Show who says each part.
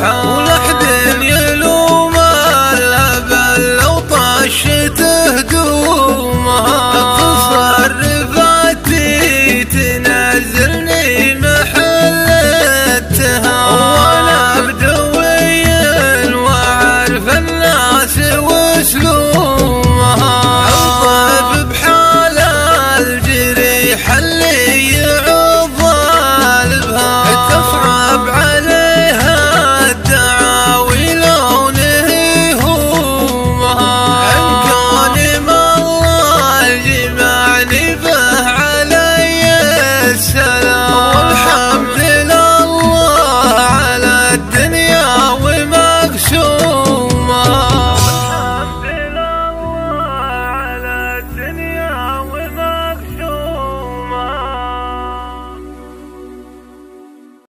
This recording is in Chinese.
Speaker 1: 看.